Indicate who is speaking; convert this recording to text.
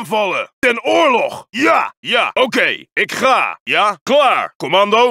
Speaker 1: aanvallen. Ten oorlog. Ja, ja, oké. Ik ga. Ja, klaar. Commando.